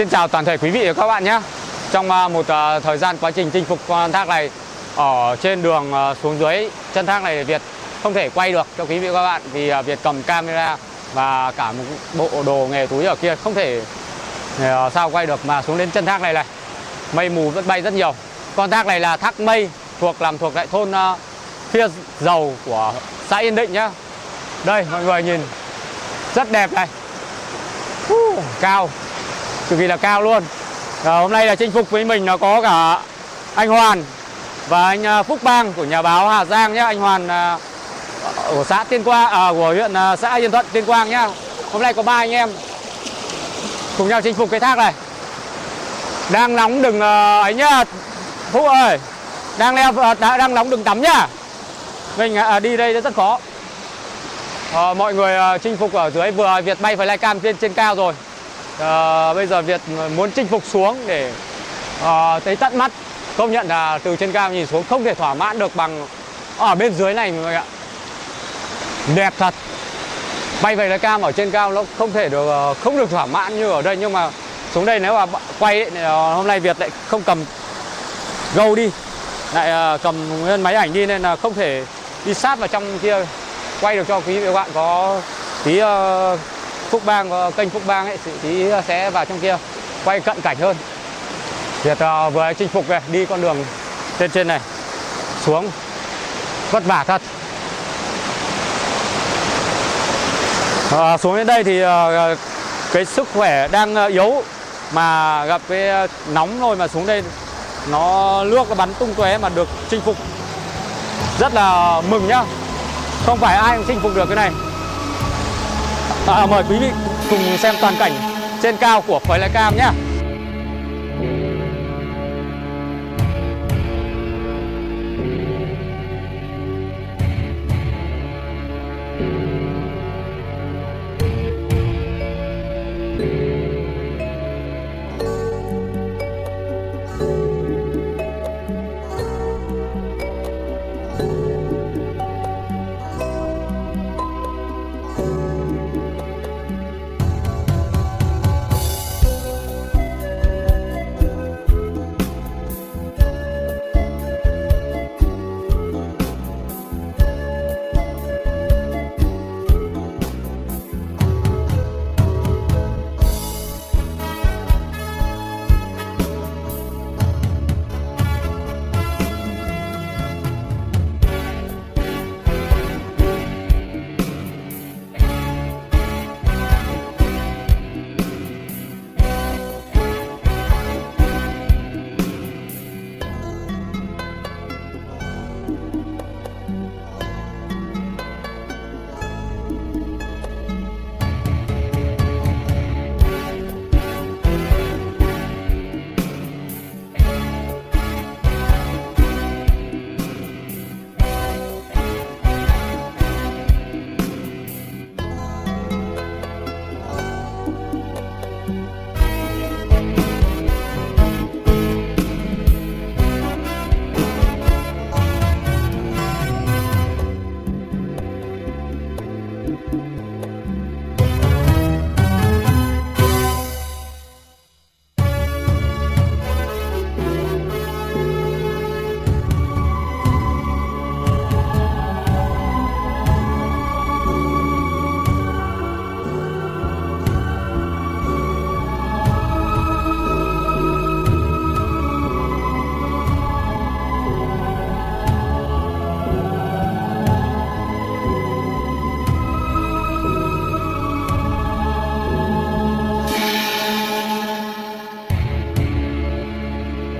Xin chào toàn thể quý vị và các bạn nhé. Trong à, một à, thời gian quá trình chinh phục con thác này ở trên đường à, xuống dưới chân thác này Việt không thể quay được cho quý vị và các bạn vì Việt cầm camera và cả một bộ đồ nghề túi ở kia không thể sao quay được mà xuống đến chân thác này này mây mù vẫn bay rất nhiều. Con thác này là thác mây thuộc làm thuộc lại thôn phía Dầu của xã Yên Định nhá. Đây mọi người nhìn rất đẹp này. Uh, cao cực kỳ là cao luôn. À, hôm nay là chinh phục với mình nó có cả anh Hoàn và anh ờ, Phúc Bang của nhà báo Hà Giang nhé anh Hoàn à, của xã Tiên Quang à, của huyện à, xã Yên Thuận Tiên Quang nhá. Hôm nay có ba anh em cùng nhau chinh phục cái thác này. Đang nóng đừng à, ấy nhá. Phúc ơi đang leo đang nóng đừng tắm nhá. Mình à, đi đây rất khó. À, mọi người à, chinh phục ở dưới vừa Việt bay cam trên trên cao rồi. Ờ, bây giờ Việt muốn chinh phục xuống để ờ, thấy tận mắt công nhận là từ trên cao nhìn xuống không thể thỏa mãn được bằng ở bên dưới này mọi người ạ. Đẹp thật. Bay về cam ở trên cao nó không thể được ờ, không được thỏa mãn như ở đây nhưng mà xuống đây nếu mà quay ấy, ờ, hôm nay Việt lại không cầm gâu đi lại ờ, cầm nguyên máy ảnh đi nên là không thể đi sát vào trong kia quay được cho quý vị các bạn có tí uh, Phúc Bang và kênh Phúc Bang ấy thì tí sẽ vào trong kia quay cận cảnh hơn. Việt ờ, vừa chinh phục này đi con đường trên trên này xuống vất vả thật. Ờ, xuống đến đây thì ờ, ờ cái sức khỏe đang ờ, yếu mà gặp cái ờ, nóng thôi mà xuống đây nó nước nó bắn tung tóe mà được chinh phục. Rất là mừng nhá. Không phải ai cũng chinh phục được cái này à, mời quý vị cùng xem toàn cảnh trên cao của Phới Lai Cam nhé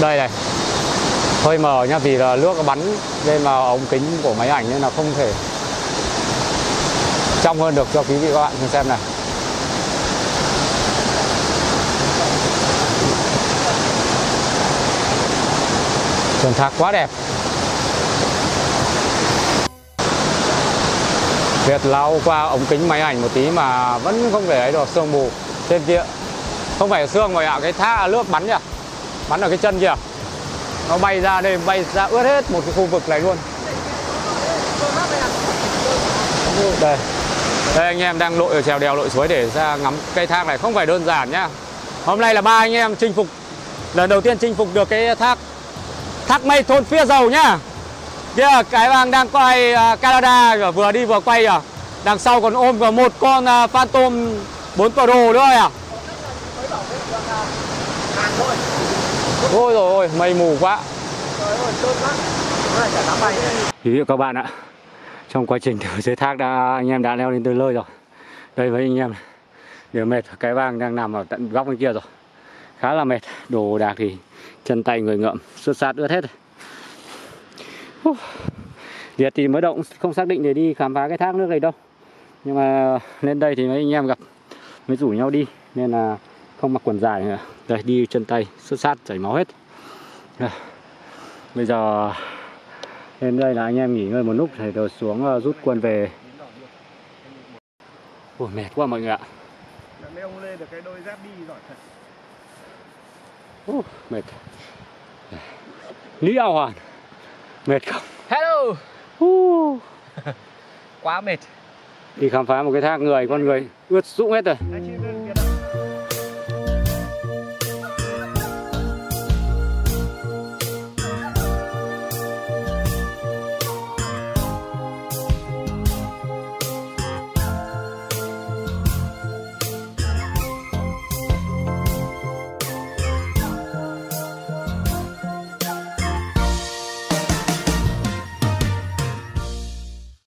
đây này. Hơi mờ nhá vì là nước nó bắn lên vào ống kính của máy ảnh nên là không thể trong hơn được cho quý vị các bạn cùng xem này. Trần thạc quá đẹp. Việt lao qua ống kính máy ảnh một tí mà vẫn không thể ấy được sương mù trên kia. Không phải sương mà ạ, cái thác nước bắn nhỉ? Bắn ở cái chân kìa. Nó bay ra đây, bay ra ướt hết một cái khu vực này luôn. Đây. Đây anh em đang lội ở trèo đèo lội suối để ra ngắm cây thác này. Không phải đơn giản nhá. Hôm nay là ba anh em chinh phục Lần đầu tiên chinh phục được cái thác Thác mây thôn phía dầu nhá. Kia cái bang đang quay à, Canada vừa đi vừa quay à Đằng sau còn ôm vào một con à, Phantom 4 Pro nữa à Ôi rồi ôi, mây mù quá. Quý vị các bạn ạ Trong quá trình từ dưới thác đã anh em đã leo lên tới lơi rồi. Đây với anh em. Đều mệt, cái vang đang nằm ở tận góc bên kia rồi. Khá là mệt, đồ đạc thì chân tay người ngợm, xuất sát ướt hết rồi. Liệt thì mới động không xác định để đi khám phá cái thác nước này đâu. Nhưng mà lên đây thì mấy anh em gặp mới rủ nhau đi Nên là không mặc quần dài nữa Đây đi chân tay xuất sát chảy máu hết. Đây. Bây giờ lên đây là anh em nghỉ ngơi một lúc rồi rồi xuống uh, rút quân về. Ủa, mệt quá mọi người ạ. Leo lên được cái đôi dép đi giỏi thật. Ủa, mệt. Lý ao hoàn Mệt không? Hello! Ủa. Quá mệt. Đi khám phá một cái thác người con người ướt sũng hết rồi